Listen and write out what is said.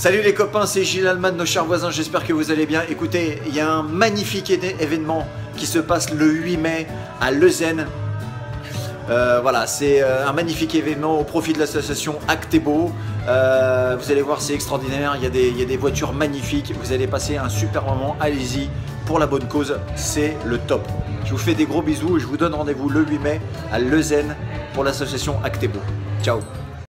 Salut les copains, c'est Gilles Alman, nos chers voisins, j'espère que vous allez bien. Écoutez, il y a un magnifique événement qui se passe le 8 mai à Leuzen. Voilà, c'est euh, un magnifique événement au profit de l'association Actebo. Euh, vous allez voir, c'est extraordinaire. Il y, a des, il y, a des, voitures magnifiques. Vous allez passer un super moment. Allez-y pour la bonne cause. C'est le top. Je vous fais des gros bisous et je vous donne rendez-vous le 8 mai à Leuzen pour l'association Actebo. Ciao